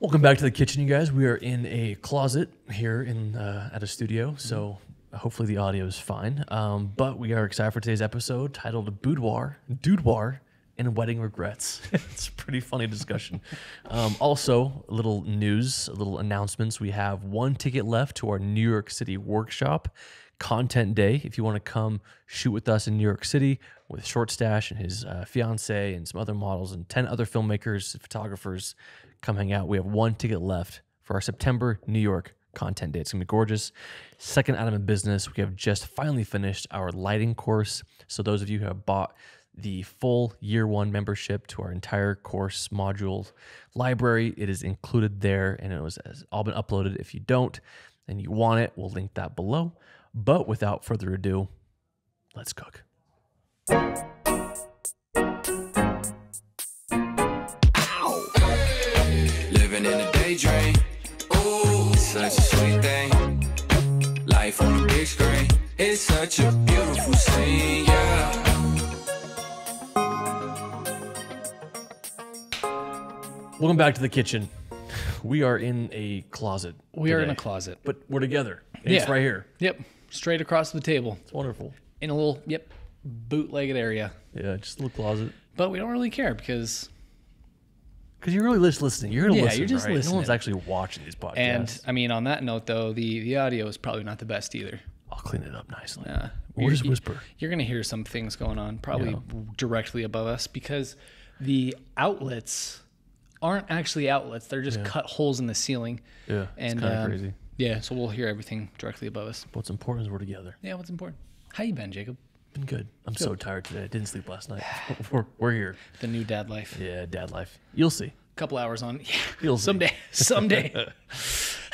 Welcome back to the kitchen, you guys. We are in a closet here in uh, at a studio, so hopefully the audio is fine. Um, but we are excited for today's episode titled "Boudoir, Dudeoir, and Wedding Regrets." it's a pretty funny discussion. Um, also, a little news, a little announcements. We have one ticket left to our New York City workshop content day. If you want to come shoot with us in New York City with Short Stash and his uh, fiance and some other models and 10 other filmmakers, photographers, come hang out. We have one ticket left for our September New York content day. It's gonna be gorgeous. Second item of business, we have just finally finished our lighting course. So those of you who have bought the full year one membership to our entire course module library, it is included there and it was all been uploaded. If you don't and you want it, we'll link that below. But without further ado, let's cook. Living in a daydream. Ooh, it's such a sweet thing. Life on a big screen. It's such a beautiful scene, yeah. Welcome back to the kitchen. We are in a closet. We are in a closet. But we're together. And It's right here. Yep, straight across the table It's wonderful. in a little yep bootlegged area. Yeah, just a little closet. But we don't really care because Because you're really just listening. You're gonna Yeah, listen, you're just right? No one's actually watching these podcasts. and I mean on that note though the the audio is probably not the best either. I'll clean it up nicely. Uh, We'll you're- just whisper. You're gonna hear some things going on probably Yeah. directly above us because the outlets aren't actually outlets. They're just cut holes in the ceiling. Yeah, it's And kind of um, crazy. Yeah, so we'll hear everything directly above us. What's important is we're together. Yeah, what's important? How you been, Jacob? Been good. I'm so tired today. I didn't sleep last night. we're, we're here. The new dad life. Yeah, dad life. You'll see. A couple hours on. Yeah. You'll see. someday. Someday.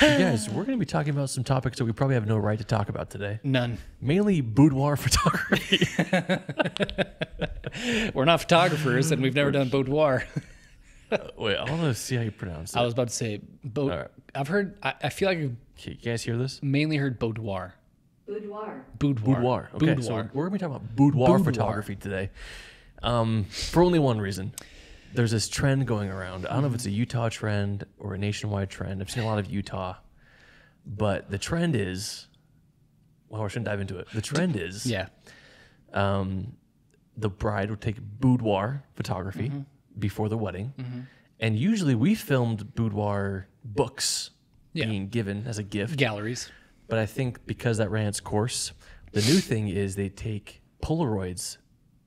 Guys, we're going to be talking about some topics that we probably have no right to talk about today. None. Mainly boudoir photography. We're not photographers and we've never done boudoir. Uh, wait, I want to see how you pronounce it. I was about to say, bo- right. I've heard, I, I feel like I've you guys hear this? mainly heard boudoir. Boudoir. Boudoir. Boudoir. Okay, so we're going to be talking about boudoir, Boudoir. photography today. Um, for only one reason. There's this trend going around. I don't know if it's a Utah trend or a nationwide trend. I've seen a lot of Utah, but the trend is, well, I shouldn't dive into it. The trend is, Yeah. um, the bride would take boudoir photography Mm-hmm. before the wedding, and usually we filmed boudoir books Yeah. being given as a gift. Galleries. But I think because that ran its course, the new thing is they take Polaroids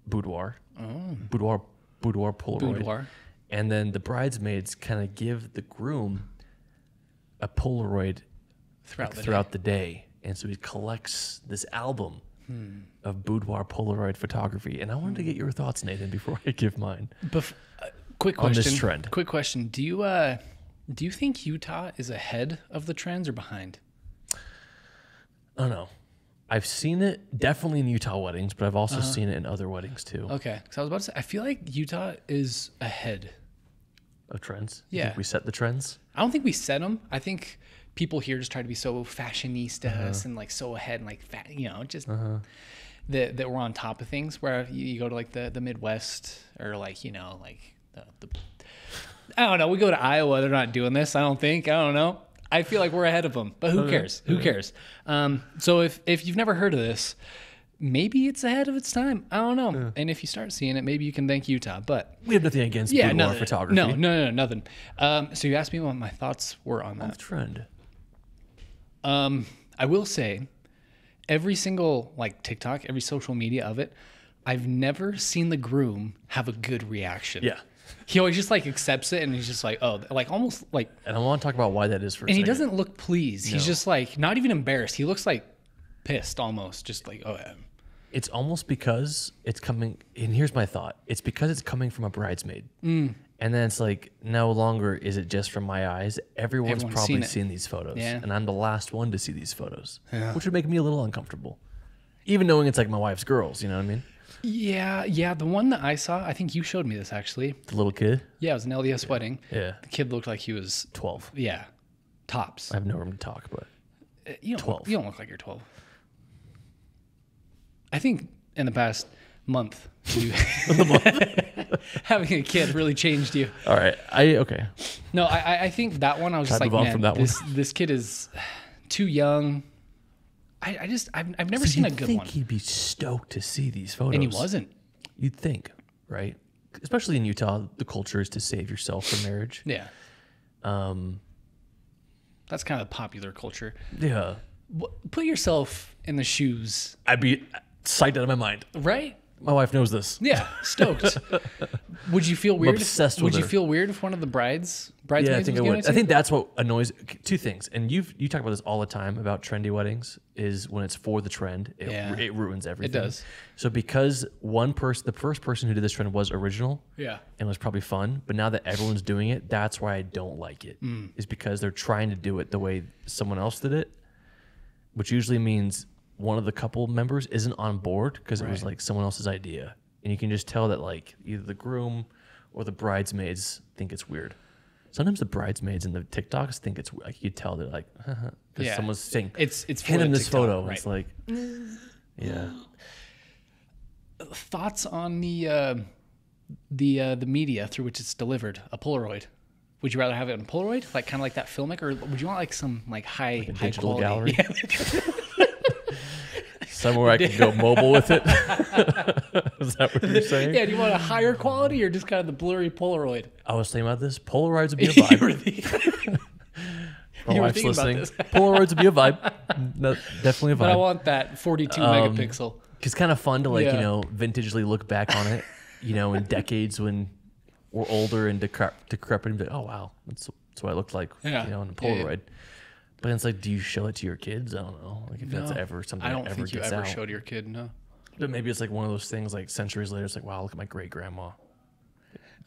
boudoir, boudoir, boudoir Polaroid, Oh. Boudoir. and then the bridesmaids kind of give the groom a Polaroid Throughout the throughout the day, and so he collects this album Hmm. of boudoir Polaroid photography. And I wanted to get your thoughts, Nathan, before I give mine. Bef- uh, quick On question. this trend. Quick question. Do you uh do you think Utah is ahead of the trends or behind? I don't know. I've seen it definitely in Utah weddings, but I've also Uh-huh. seen it in other weddings too. Okay. Because I was about to say, I feel like Utah is ahead. Of trends. You Yeah. think we set the trends. I don't think we set them. I think people here just try to be so fashionistas Uh-huh. and like so ahead and like fat, you know, just that that we're on top of things. Where you, you go to like the the Midwest or like you know like the, the I don't know. We go to Iowa. They're not doing this. I don't think. I don't know. I feel like we're ahead of them, but who cares? Who cares? Um, so if if you've never heard of this, maybe it's ahead of its time. I don't know. And if you start seeing it, maybe you can thank Utah. But We have nothing against yeah, no, photography. no, no, no, no, nothing. Um, so you asked me what my thoughts were on that. trend. Um, I will say, every single like TikTok, every social media of it, I've never seen the groom have a good reaction. Yeah. he always just like accepts it and he's just like, oh, like almost like, And I want to talk about why that is for a and he second. doesn't look pleased. He's No. just like not even embarrassed. He looks like pissed almost, just like oh. yeah. It's almost because it's coming. And here's my thought: it's because it's coming from a bridesmaid, Mm. and then it's like no longer is it just from my eyes. Everyone's Everyone's probably seen seen, it. these photos, Yeah. and I'm the last one to see these photos, which would make me a little uncomfortable, even knowing it's like my wife's girls. You know what I mean? Yeah, yeah. The one that I saw, I think you showed me this actually. The little kid, Yeah, it was an LDS wedding. yeah, The kid looked like he was, twelve. yeah, tops. I have no room to talk, but uh, You don't, 12. Look, you don't look like you're 12. I think in the past, month. You- Having a kid really changed you. All right. I okay. No, I, I- think that one I was just like, man, from that one." this this kid is too young. I, I just I've, I've never seen a You'd good think one, he'd be stoked to see these photos, and he wasn't. You'd think, right? Especially in Utah, the culture is to save yourself for marriage. Yeah, Um, that's kind of the popular culture. yeah, Put yourself in the shoes, I'd be psyched out of my mind. right? My wife knows this. Yeah, stoked. would you feel weird? obsessed if, with would you feel weird if one of the brides bridesmaids Yeah, I think I was would. I think that's what annoys two things. And you've you talk about this all the time about trendy weddings is when it's for the trend, it, Yeah. it ruins everything. It does. So because one person, the first person who did this trend was original. Yeah. and was probably fun. But now that everyone's doing it, that's why I don't like it. Mm. Is because they're trying to do it the way someone else did it, which usually means one of the couple members isn't on board because it was Right. like someone else's idea, and you can just tell that like either the groom or the bridesmaids think it's weird. Sometimes the bridesmaids and the TikToks think it's like you tell they're like because Yeah. someone's saying It's it's for hand the him this TikTok, photo. and Right. It's like yeah. Thoughts on the uh, the uh, the media through which it's delivered? A Polaroid. Would you rather have it on Polaroid, like kind of like that filmic, or would you want like some like high high digital quality? gallery? Somewhere I can go mobile with it. Is that what you're saying? Yeah, do you want a higher quality or just kind of the blurry Polaroid? I was thinking about this. Polaroids would be a vibe. My you were wife's thinking about listening. this. Polaroids would be a vibe. No, definitely a vibe. but I want that 42 Um, megapixel. It's kind of fun to like Yeah. you know vintagely look back on it. You know, in decades when we're older and decrep- decrepit, and be like, oh wow, that's, that's what I looked like. Yeah. You know, in a Yeah, yeah. But it's like, do you show it to your kids? I don't know. Like if that's No, ever something I don't that ever think you gets ever out. showed your kid. No. But maybe it's like one of those things like centuries later. It's like, wow, look at my great grandma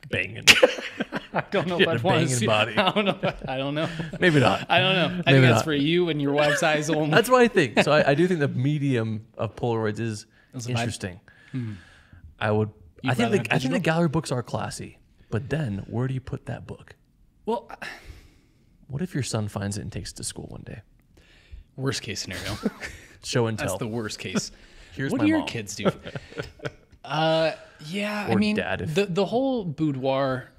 banging. I don't know if I'd a want to banging see. body. I don't know. I don't know. maybe not. I don't know. I Maybe think that's not. for you and your wife's eyes only. That's what I think. So I, I do think the medium of Polaroids is a vibe. interesting. Hmm. I would. I You'd think rather the, I think the gallery books are classy, but then where do you put that book? well, What if your son finds it and takes it to school one day? worst case scenario. Show and tell. That's the worst case. Here's what do your mom. kids do? uh, yeah, I mean, dad if- the the whole boudoir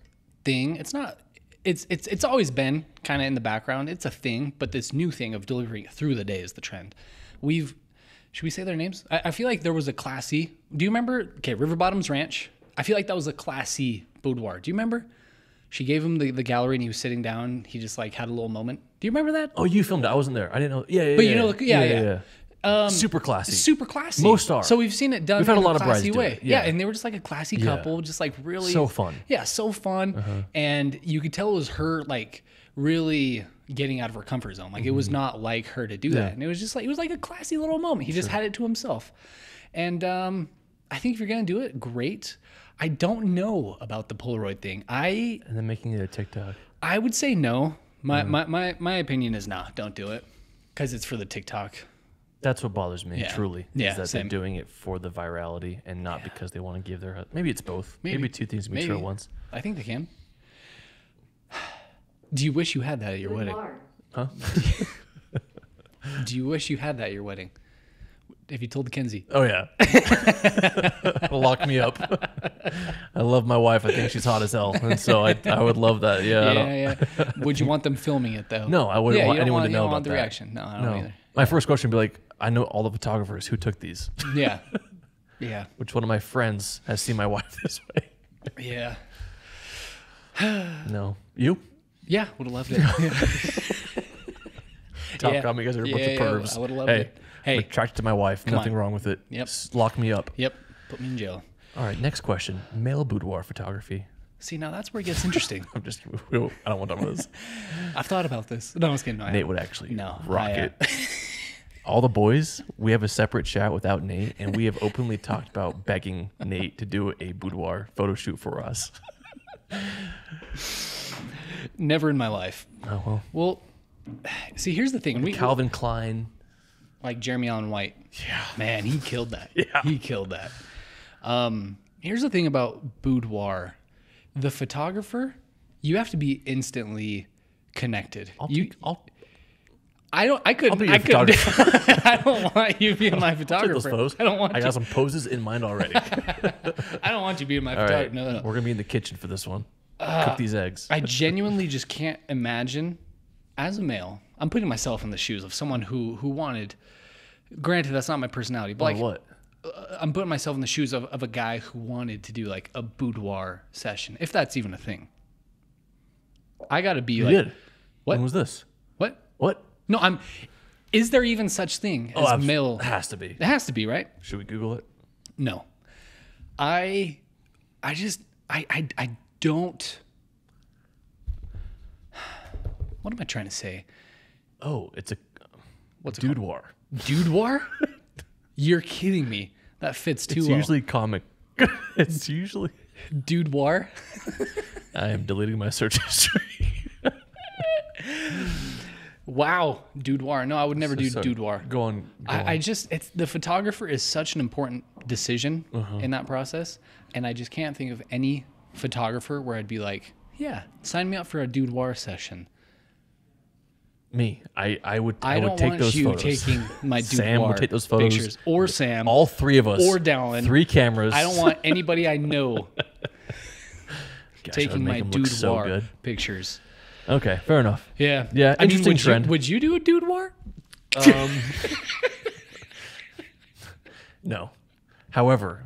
thing. It's not. It's it's it's always been kind of in the background. It's a thing, but this new thing of delivering it through the day is the trend. We've should we say their names? I, I feel like there was a classy. Do you remember? Okay, River Bottoms Ranch. I feel like that was a classy boudoir. Do you remember? She gave him the, the gallery and he was sitting down. He just like had a little moment. Do you remember that? Oh, you filmed it. I wasn't there. I didn't know. Yeah, yeah. But yeah, you know, yeah, yeah. yeah. Super classy. super classy. Most are. So we've seen it done We've had in a lot of classy brides do way. it, Yeah. yeah. and they were just like a classy Yeah. couple, just like really So fun. Uh-huh. Yeah, so fun. And you could tell it was her like really getting out of her comfort zone. Like it was not like her to do Mm-hmm. That. And it was just like it was like a classy little moment. He just had it to himself. And um I think if you're gonna do it, great. I don't know about the Polaroid thing. I and then making it a TikTok. I would say no. My Mm-hmm. my, my, my opinion is nah, don't do it. Because it's for the TikTok. That's what bothers me, Yeah. truly. Yeah, is that same. they're doing it for the virality and not because they want to give their. Maybe it's both. Maybe, Maybe. two things can be true at once. I think they can. Do you wish you had that at your wedding? Huh? Do you wish you had that at your wedding? If you told Kenzie. Oh yeah. Lock me up. I love my wife. I think she's hot as hell, and so I, I would love that. Yeah. Yeah, yeah. Would you want them filming it though? No, I wouldn't Yeah, want anyone want, to know don't about want the that. reaction. No, I don't No. either. My first question would be like, I know all the photographers who took these. Yeah. Yeah. Which one of my friends has seen my wife this way? Yeah. No. You? Yeah. Would have loved it. Top Yeah. comment, you guys are a bunch Yeah, of pervs. I loved hey, it. Hey. I'm attracted to my wife. Nothing on. wrong with it. Yep. Just lock me up. yep. Put me in jail. All right, next question. Male boudoir photography. See, now that's where it gets interesting. I'm just, I don't want to talk about this. I've thought about this. No, I was kidding. No, Nate would actually No, rock I, uh, it. All the boys, we have a separate chat without Nate, and we have openly talked about begging Nate to do a boudoir photo shoot for us. Never in my life. Oh well. Well, see, here's the thing. We, Calvin Klein. like Jeremy Allen White. Yeah. Man, he killed that. Yeah. He killed that. Um, here's the thing about boudoir. The photographer, you have to be instantly connected. I'll, you take- I'll, I don't. I couldn't. I couldn't. I don't want you being my Take photographer. those photos. I don't want I you. got some poses in mind already. I don't want you being my right, photographer. No, no, no. we're gonna be in the kitchen for this one. Uh, Cook these eggs. I genuinely just can't imagine, as a male, I'm putting myself in the shoes of someone who who wanted. Granted, that's not my personality, but like what? Uh, I'm putting myself in the shoes of, of a guy who wanted to do like a boudoir session, if that's even a thing. I gotta be You like, did. What? When was this? what? What? No, I'm. Is there even such thing oh, as abs- male? Oh, Has to be. It has to be right. Should we Google it? No. I I just I I, I don't What am I trying to say? Oh, it's a What's it dudeoir. Dude war? You're kidding me. That fits too It's well. usually comic. it's usually. Dudeoir? I am deleting my search history. Wow. Dudeoir. No, I would never do So, dudeoir. Go on. Go on. I, I just it's the photographer is such an important decision Uh-huh. in that process. And I just can't think of any photographer where I'd be like, yeah, sign me up for a dudeoir session. Me. I, I would. I, I, would take those you photos. taking my dude Sam would take those photos. pictures or Sam All three of us. or Dallin. Three cameras. I don't want anybody I know Gosh, taking my dude so war good. pictures. Okay, fair enough. Yeah, Yeah, I mean, interesting would trend. You, would you do a dudeoir? Um, no. However,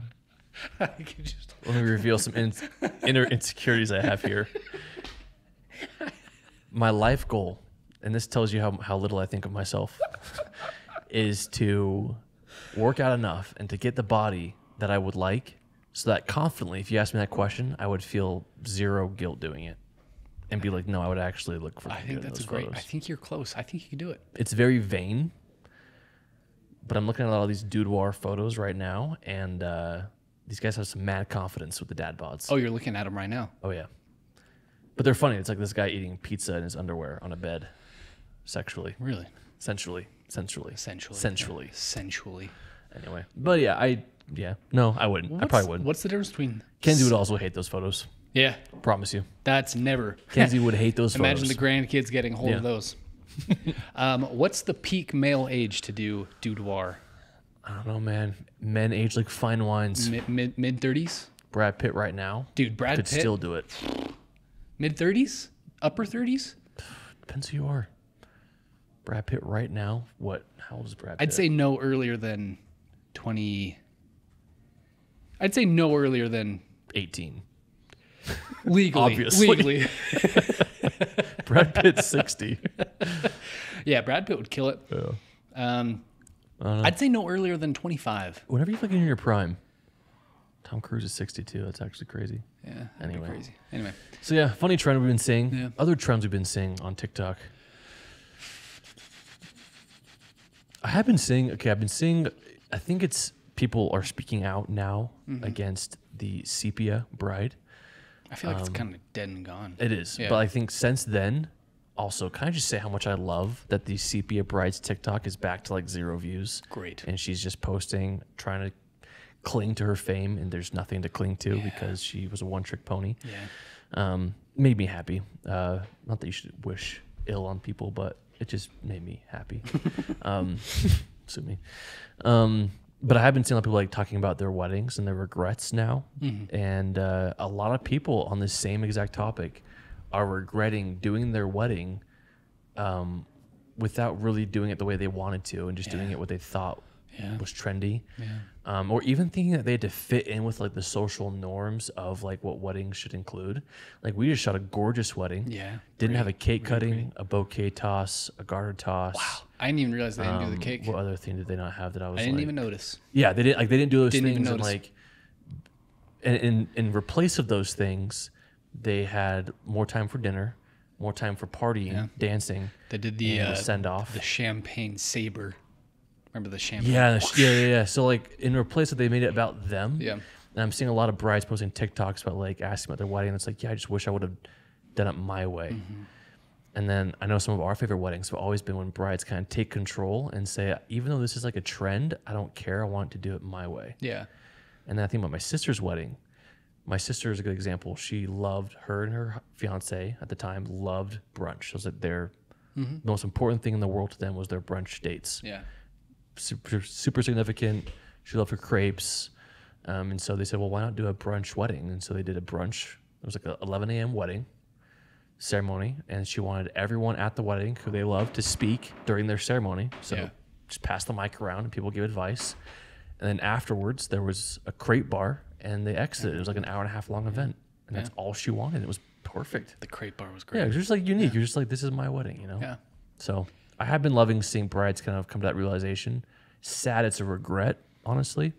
just- let me reveal some in, inner insecurities I have here. My life goal, and this tells you how, how little I think of myself, is to work out enough and to get the body that I would like so that confidently, if you ask me that question, I would feel zero guilt doing it and be like, no, I would actually look for I think that's great. photos. I think you're close. I think you can do it. it's very vain. But I'm looking at all these dudeoir photos right now, and uh, these guys have some mad confidence with the dad bods. Oh, you're looking at them right now. Oh yeah, but they're funny. It's like this guy eating pizza in his underwear on a bed, sexually, Really, sensually, sensually, sensually, sensually. sensually. Anyway, but yeah, I yeah no, I wouldn't. I probably wouldn't. What's the difference between? Kenzie would also hate those photos. Yeah, Promise you, that's never. Kenzie would hate those Imagine photos. the grandkids getting hold of those. um, what's the peak male age to do dudeoir? I don't know, man. Men age like fine wines. Mid mid mid thirties, Brad Pitt right now dude. Brad could Pitt, still do it. mid thirties, upper thirties. Depends who you are. Brad Pitt right now. What? How old is Brad? Pitt? I'd say no earlier than twenty. I'd say no earlier than 18. legally. Obviously. Legally. Brad Pitt's 60. yeah, Brad Pitt would kill it. Yeah. Um, I'd say no earlier than 25. Whenever you fucking in your prime, Tom Cruise is 62. That's actually crazy. Yeah. Anyway. Crazy. Anyway. So yeah, funny trend we've been seeing. Yeah. Other trends we've been seeing on TikTok. I have been seeing. Okay, I've been seeing. I think it's people are speaking out now Mm-hmm. against the sepia bride. I feel like it's kind of dead and gone. Um, It is, Yeah. but I think since then, also, can I just say how much I love that the sepia bride's TikTok is back to like zero views. Great. and she's just posting, trying to cling to her fame, and there's nothing to cling to because she was a one-trick pony. Yeah. Um, made me happy. Uh, not that you should wish ill on people, but it just made me happy. um, me. Um, but I have been seeing a lot of people like talking about their weddings and their regrets now, and uh, a lot of people on the same exact topic are regretting doing their wedding um, without really doing it the way they wanted to, and just doing it what they thought Yeah. was trendy, um, or even thinking that they had to fit in with like the social norms of like what weddings should include. Like we just shot a gorgeous wedding. Yeah, didn't have a cake cutting, a bouquet toss, a garter toss. Wow. I didn't even realize they didn't do the cake. What other thing did they not have that I was I didn't like, even notice. yeah, they didn't like they didn't do those Didn't even things and like and in in replace of those things, they had more time for dinner, more time for partying, dancing. They did the uh, send off. the champagne saber. Remember the champagne? Yeah, the yeah, yeah, yeah. So like in replace of they made it about them. Yeah. And I'm seeing a lot of brides posting TikToks about like asking about their wedding. And it's like, yeah, I just wish I would have done it my way. Mm-hmm. And then I know some of our favorite weddings have always been when brides kind of take control and say, even though this is like a trend, I don't care. I want to do it my way. Yeah. And then I think about my sister's wedding. My sister is a good example. She loved her and her fiance at the time loved brunch. It was like their The most important thing in the world to them was their brunch dates. Yeah. Super, super significant. She loved her crepes. Um, and so they said, well, why not do a brunch wedding? And so they did a brunch. It was like a 11 a.m. wedding ceremony. And she wanted everyone at the wedding who they loved to speak during their ceremony. So Yeah. just pass the mic around and people give advice. And then afterwards, there was a crepe bar and they exited. It was like an hour and a half long event. And that's all she wanted. It was perfect. The crepe bar was great. Yeah, it was just like unique. You're just like, this is my wedding, you know? Yeah. So I have been loving seeing brides kind of come to that realization. Sad it's a regret, honestly.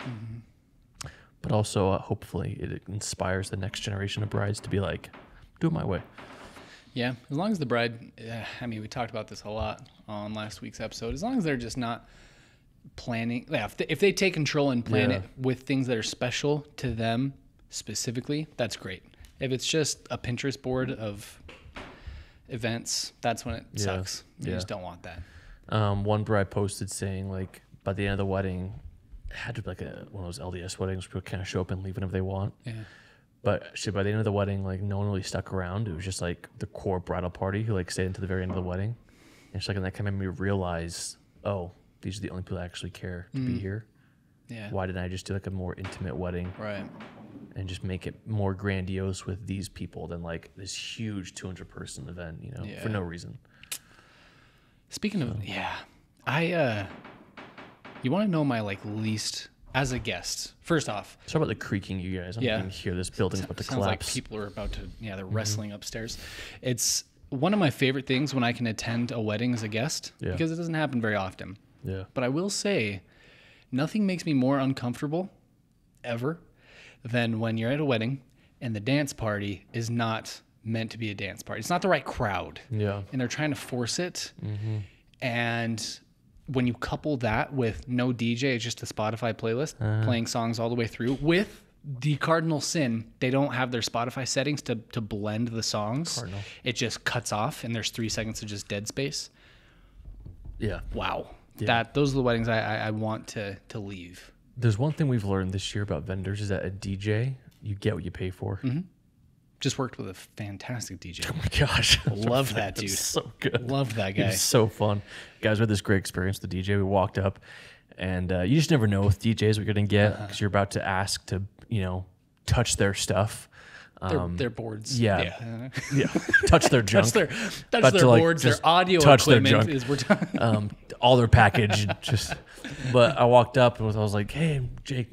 But also, uh, hopefully, it inspires the next generation of brides to be like, do it my way. Yeah, as long as the bride, uh, I mean, we talked about this a lot on last week's episode. As long as they're just not planning, yeah, if they, if they take control and plan Yeah. it with things that are special to them specifically, that's great. If it's just a Pinterest board of events, that's when it Yeah, sucks. You yeah. just don't want that. Um, one bride posted saying, like, by the end of the wedding, it had to be like a, one of those LDS weddings where people kind of show up and leave whenever they want. Yeah. But she, by the end of the wedding, like no one really stuck around. It was just like the core bridal party who like stayed until the very end of the wedding. And she's like, and that kind of made me realize, oh, these are the only people that actually care to be here. Yeah. Why didn't I just do like a more intimate wedding Right. And just make it more grandiose with these people than like this huge 200 person event, you know, for no reason. Speaking of, yeah, I, uh, you want to know my like least as a guest? First off, Sorry about the creaking, you guys. I Yeah. can hear this building's about to Sounds collapse. like people are about to, yeah, they're wrestling upstairs. It's one of my favorite things when I can attend a wedding as a guest Yeah. because it doesn't happen very often. yeah. But I will say, nothing makes me more uncomfortable ever than when you're at a wedding and the dance party is not meant to be a dance party. It's not the right crowd. Yeah. And they're trying to force it. Mm-hmm. And when you couple that with no DJ, it's just a Spotify playlist playing songs all the way through with the cardinal sin, they don't have their Spotify settings to, to blend the songs. Cardinal. It just cuts off and there's three seconds of just dead space. Yeah. Wow. That those are the weddings I, I, I want to to leave. There's one thing we've learned this year about vendors is that a DJ, you get what you pay for. Just worked with a fantastic DJ. Oh my gosh. Love that dude. so good. Love that guy. was so fun. Guys, we had this great experience with the DJ. We walked up, and uh, you just never know with DJs what you're going to get because Uh-huh. you're about to ask to, you know, touch their stuff. Their, Um, their boards. yeah. yeah. yeah, touch their junk. Touch their touch About their to, like, boards, their audio touch their equipment junk. is we're talking. um, all their package. just, but I walked up and was, I was like, "Hey, Jake,"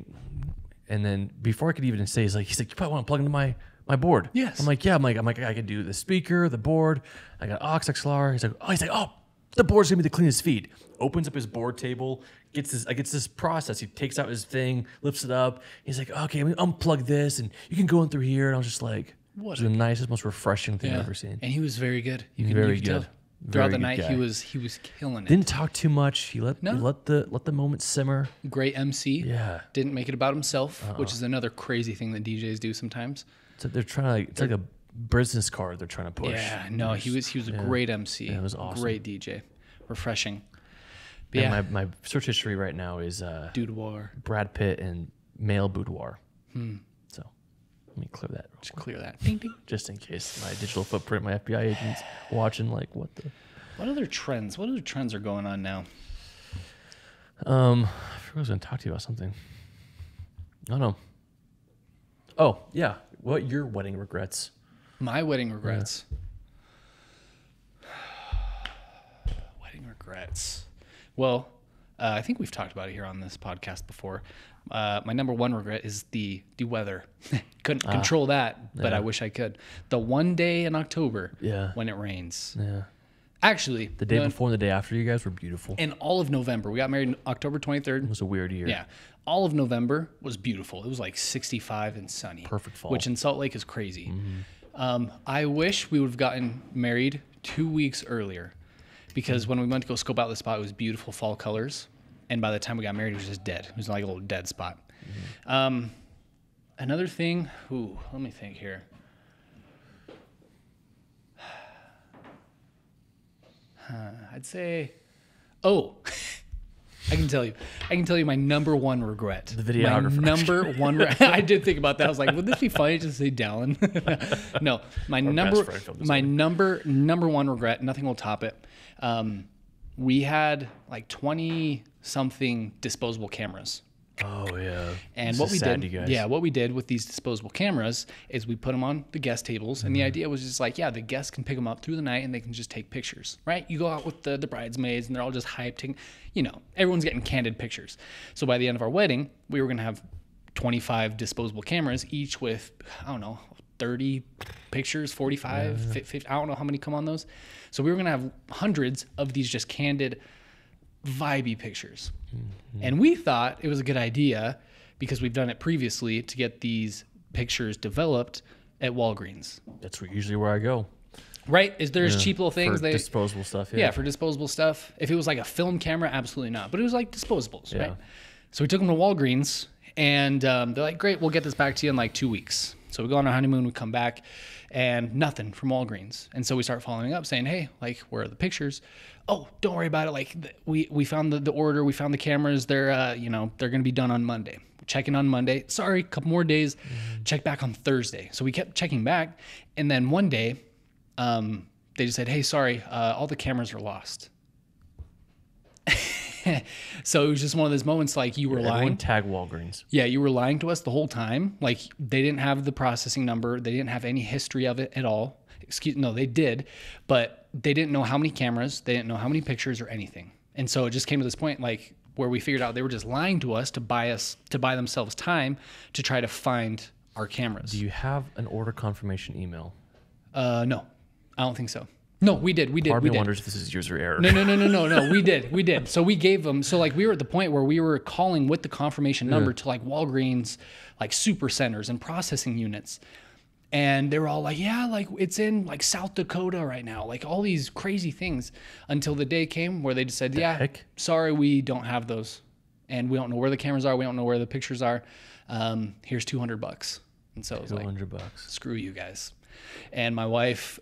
and then before I could even say, he's like, "He's like, you probably want to plug into my my board." Yes. I'm like, "Yeah." I'm like, "I'm like, I could do the speaker, the board. I got aux XLR." He's like, "Oh," he's like, "Oh." The board's gonna be the cleanest feed. Opens up his board table, gets this. I gets this process. He takes out his thing, lifts it up. He's like, "Okay, let me unplug this, and you can go in through here." And I was just like, What "What the nicest, most refreshing thing Yeah. I've ever seen." And he was very good. You was could- you very tell. good. Throughout Very the night, guy. he was he was killing it. Didn't talk too much. He let he let the let the moment simmer. Great MC. Yeah. Didn't make it about himself, which Uh-uh. is another crazy thing that DJs do sometimes. So they're trying to like, it's like a business card they're trying to push. Yeah, no, he was he was a great MC. Yeah, it was awesome. Great DJ, refreshing. But And yeah, my, my search history right now is uh. Brad Pitt and male boudoir. So let me clear that real quick, Clear that. Ding ding. just in case my digital footprint, my FBI agents watching. Like what the? What other trends? What other trends are going on now? Um, I forgot I was gonna talk to you about something. I don't know. Oh yeah, what your wedding regrets? My wedding regrets. wedding regrets. Well, uh, I think we've talked about it here on this podcast before. Uh, my number one regret is the the weather. Couldn't control that, but I wish I could. The one day in October Yeah. when it rains. Yeah, Actually, the day no, before and the day after, you guys were beautiful. In all of November, we got married in October 23rd. It was a weird year. Yeah. All of November was beautiful. It was like 65 and sunny. Perfect fall. Which in Salt Lake is crazy. Um, I wish we would have gotten married two weeks earlier because when we went to go scope out the spot, it was beautiful fall colors. And by the time we got married, it was just dead. It was like a little dead spot. Um, another thing, ooh, let me think here. Huh, I'd say, oh, I can tell you. I can tell you my number one regret. The videographer. My number one. Re- I did think about that. I was like, would this be funny to say Dallin? no, my number, friend filmed this my number, number one regret. Nothing will top it. Um, we had like twenty something disposable cameras. Oh yeah. And This what we did, yeah, what we did with these disposable cameras is we put them on the guest tables, Mm-hmm. and the idea was just like, yeah, the guests can pick them up through the night and they can just take pictures, right? You go out with the, the bridesmaids and they're all just hyped, taking, you know, everyone's getting candid pictures. So by the end of our wedding, we were gonna have 25 disposable cameras, each with I don't know, 30 pictures, 45, fi 50, I don't know how many come on those. So we were gonna have hundreds of these just candid vibey pictures. And we thought it was a good idea because we've done it previously to get these pictures developed at Walgreens. That's usually where I go. Right? Is there's cheap little things for they disposable stuff. Yeah. yeah, for disposable stuff. If it was like a film camera, absolutely not. But it was like disposables, Yeah. right? So we took them to Walgreens, and um, they're like, "Great, we'll get this back to you in like two weeks." So we go on our honeymoon, we come back, and nothing from Walgreens. And so we start following up, saying, "Hey, like, where are the pictures?" Oh, don't worry about it. Like, we we found the, the order, we found the cameras. They're uh, you know they're gonna be done on Monday. Checking on Monday. Sorry, a couple more days. Check back on Thursday. So we kept checking back, and then one day, um, they just said, "Hey, sorry, uh, all the cameras are lost." so it was just one of those moments like you were Everyone lying. tag Walgreens. Yeah, you were lying to us the whole time. Like they didn't have the processing number. They didn't have any history of it at all. Excuse no, they did, but they didn't know how many cameras. They didn't know how many pictures or anything. And so it just came to this point like where we figured out they were just lying to us to buy us to buy themselves time to try to find our cameras. Do you have an order confirmation email? uh, no, I don't think so. No, we did. We did. Part we did. wonders if this is user error. No, no, no, no, no, no. We did, we did. So we gave them. So like we were at the point where we were calling with the confirmation number to like Walgreens, like super centers and processing units, and they were all like, "Yeah, like it's in like South Dakota right now." Like all these crazy things until the day came where they just said, "Yeah, heck? sorry, we don't have those, and we don't know where the cameras are. We don't know where the pictures are. Um, here's two hundred bucks." And so it was like, bucks. "Screw you guys," and my wife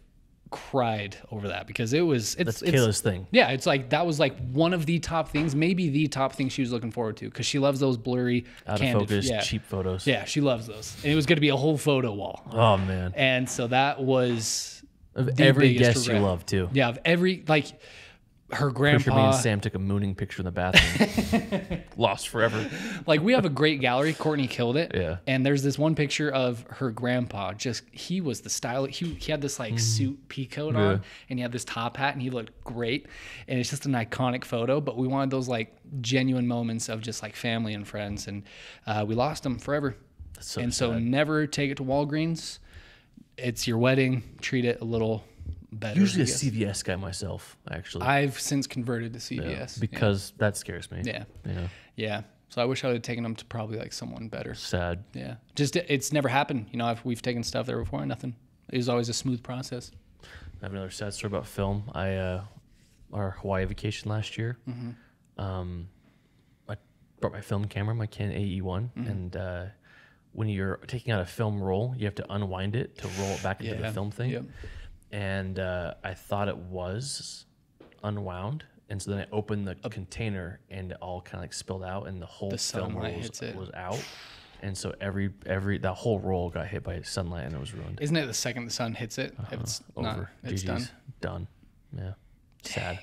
cried over that because it was it's That's it's, Kayla's thing. yeah, it's like that was like one of the top things, maybe the top thing she was looking forward to because she loves those blurry, Out candid, of focus, yeah, cheap photos. yeah, she loves those, and it was going to be a whole photo wall, Oh man. and so that was Of every guest you regret. love too. yeah, of every like her Pretty sure me grandpa, and Sam took a mooning picture in the bathroom. Lost forever. like we have a great gallery. Courtney killed it, Yeah. and there's this one picture of her grandpa. Just he was the style. He he had this like suit pea coat. Yeah. on, and he had this top hat, and he looked great. And it's just an iconic photo. But we wanted those like genuine moments of just like family and friends, and uh, we lost them forever. That's so and so never take it to Walgreens. It's your wedding. Treat it a little better. Usually a. CVS guy myself, actually. I've since converted to Yeah, CVS. because that scares me. yeah. Yeah. yeah, yeah. So I wish I would have taken them to probably like someone better. Sad. Yeah, just it's never happened. You know, if we've taken stuff there before, nothing. It was always a smooth process. I have another sad story about film. I uh, our Hawaii vacation last year. Mm-hmm. Um, I brought my film camera, my Canon AE one, Mm-hmm. and uh, when you're taking out a film roll, you have to unwind it to roll it back into Yeah. the film thing. Yep. And uh, I thought it was unwound, and so then I opened the container, and it all kind of like spilled out, and the whole The film roll sunlight was, hits it. was out. And so every every that whole roll got hit by sunlight, and it was ruined. Isn't it the second the sun hits it? If it's Over. not, it's GG's. done. Done. Yeah. Sad.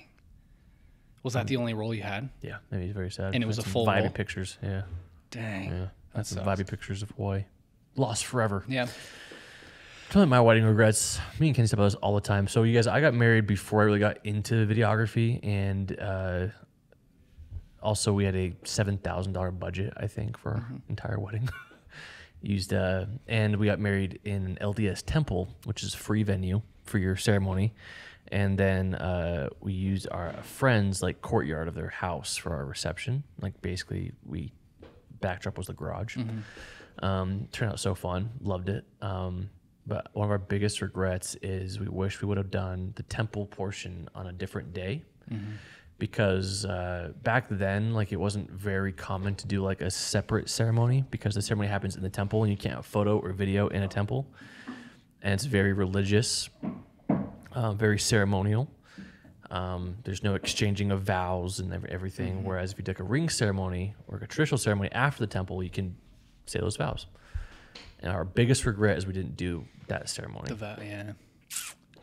Was that the only role you had? Yeah, maybe it's very sad. And it was a some full vibey roll? pictures. Yeah, Dang. yeah. That's some sucks. vibey pictures of Hawaii. Lost forever. Yeah. Tell me my wedding regrets. Me and Kenny talk about this all the time. So you guys, I got married before I really got into videography, and uh, also we had a seven thousand dollar budget, I think, for our entire wedding. Used uh, and we got married in an LDS temple, which is a free venue for your ceremony. And then uh, we used our friends like courtyard of their house for our reception. Like basically, we backdrop was the garage. Um, turned out so fun. Loved it. Um, but one of our biggest regrets is we wish we would have done the temple portion on a different day. Because uh, back then, like it wasn't very common to do like a separate ceremony because the ceremony happens in the temple and you can't have photo or video in a temple, and it's very religious, uh, very ceremonial. Um, there's no exchanging of vows and ev- everything. Whereas if you take a ring ceremony or a traditional ceremony after the temple, you can say those vows. And our biggest regret is we didn't do that ceremony The va- yeah.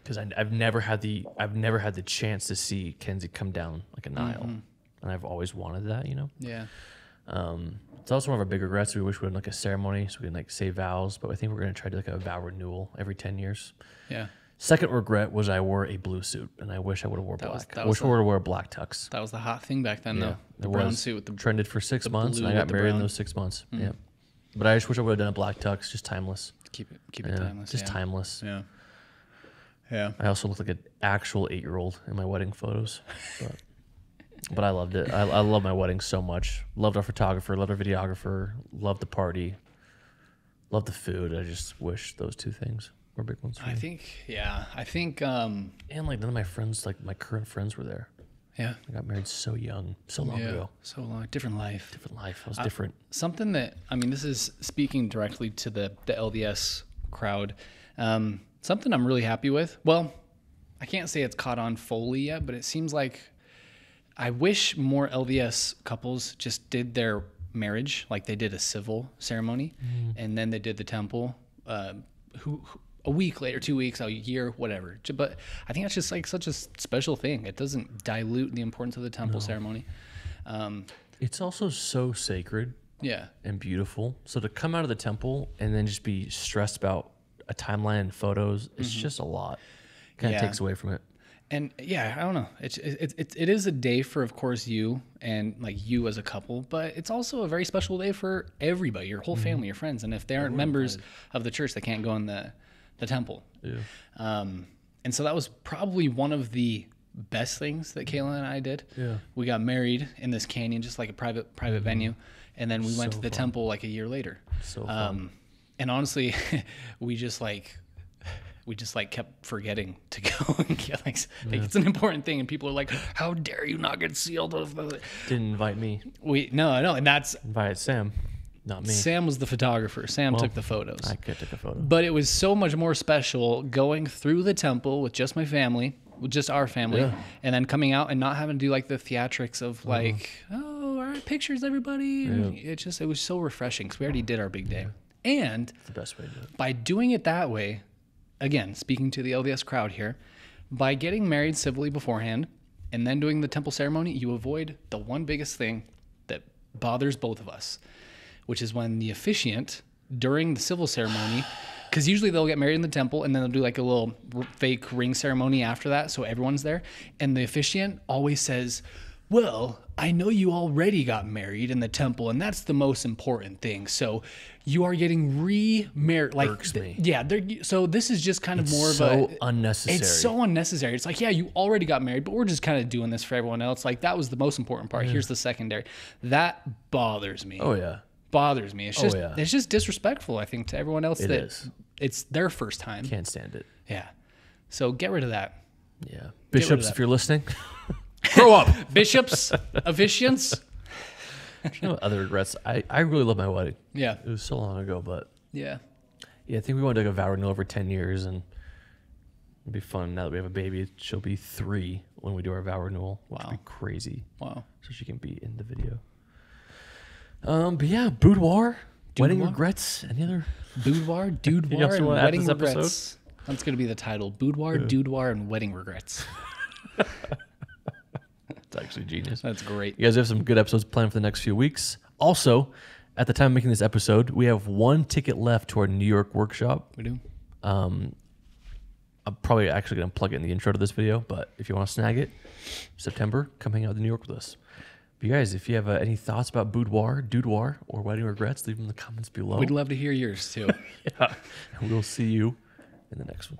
because I've never had the I've never had the chance to see Kenzie come down like a Nile, and I've always wanted that. You know. Yeah. Um, it's also one of our big regrets. We wish we had like a ceremony so we can like say vows, but I think we're gonna try to like a vow renewal every ten years. Yeah. Second regret was I wore a blue suit, and I wish I would have wore That black. was- I wish I would have wore a black tux. That was the hot thing back then, though. The brown was. suit with the trended for six months, and I got married in brown. Mm. those six months. Yeah, but I just wish I would have done a black tux, just timeless. Keep it keep it Yeah, timeless. just yeah. timeless. Yeah. Yeah. I also looked like an actual eight year old in my wedding photos. But, but I loved it. I, I love my wedding so much. Loved our photographer, loved our videographer, loved the party, loved the food. I just wish those two things were big ones for I think yeah. I think um And like none of my friends, like my current friends, were there. Yeah. I got married so young, so long Yeah. ago. So long. Different life. Different life. I was different. something that I mean, this is speaking directly to the the LDS crowd. Um, something I'm really happy with. Well, I can't say it's caught on fully yet, but it seems like I wish more LDS couples just did their marriage like they did a civil ceremony, and then they did the temple. Uh, who, who a week later, two weeks, a year, whatever. But I think that's just like such a special thing. It doesn't dilute the importance of the temple ceremony. Um, It's also so sacred yeah. and beautiful. So to come out of the temple and then just be stressed about a timeline and photos, it's just a lot. Kind of Mm-hmm. Yeah. takes away from it. and yeah, I don't know. It's it, it, it is a day for, of course, you and like you as a couple, but it's also a very special day for everybody, your whole family, your friends, and if they aren't members of the church, they can't go in the the temple. Yeah. Um, and so that was probably one of the best things that Kayla and I did. Yeah. we got married in this canyon, just like a private private venue, and then we went to the fun. temple like a year later. So fun. Um, and honestly, we just like we just like kept forgetting to go and get like, s- like it's an important thing, and people are like, "How dare you not get sealed?" Didn't invite me. We no no, and that's Invited Sam, not me. Sam was the photographer. Sam took the photos. I could take a photo. But it was so much more special going through the temple with just my family, with just our family, Yeah. and then coming out and not having to do like the theatrics of Uh-huh. like, oh, all right, pictures, everybody. And It just it was so refreshing because we already did our big day, and It's the best way to do it. by doing it that way, again, speaking to the LDS crowd here, by getting married civilly beforehand and then doing the temple ceremony, you avoid the one biggest thing that bothers both of us, which is when the officiant during the civil ceremony, because usually they'll get married in the temple and then they'll do like a little r- fake ring ceremony after that, so everyone's there, and the officiant always says, well, I know you already got married in the temple, and that's the most important thing. So you are getting remarried. Like, Irks th- me. yeah. they're- So this is just kind of more of a. unnecessary. It's so unnecessary. It's like, yeah, you already got married, but we're just kind of doing this for everyone else. Like that was the most important part. Here's the secondary. That bothers me. Oh yeah. Bothers me. It's oh, just, yeah. it's just disrespectful. I think to everyone else It that is. it's their first time. Can't stand it. Yeah. So get rid of that. Yeah. Bishops, that. if you're listening, grow up. Bishops, officiants. You know, other regrets. I, I really love my wedding. Yeah. It was so long ago, but Yeah. yeah, I think we want to a vow renewal over ten years, and it'd be fun. Now that we have a baby, she'll be three when we do our vow renewal, which Wow. be crazy. Wow. So she can be in the video. Um, but yeah, boudoir, wedding Boudoir? regrets. Any other? Boudoir, dudeoir, else and wanna add to wedding this episode? regrets. That's going to be the title. Boudoir, dudeoir, and wedding regrets. It's actually genius. That's great. You guys have some good episodes planned for the next few weeks. Also, at the time of making this episode, we have one ticket left to our New York workshop. We do. Um, I'm probably actually going to plug it in the intro to this video, but if you want to snag it, September, come hang out in New York with us. You guys, if you have uh, any thoughts about boudoir, dudeoir, or wedding regrets, leave them in the comments below. We'd love to hear yours too. yeah. And we'll see you in the next one.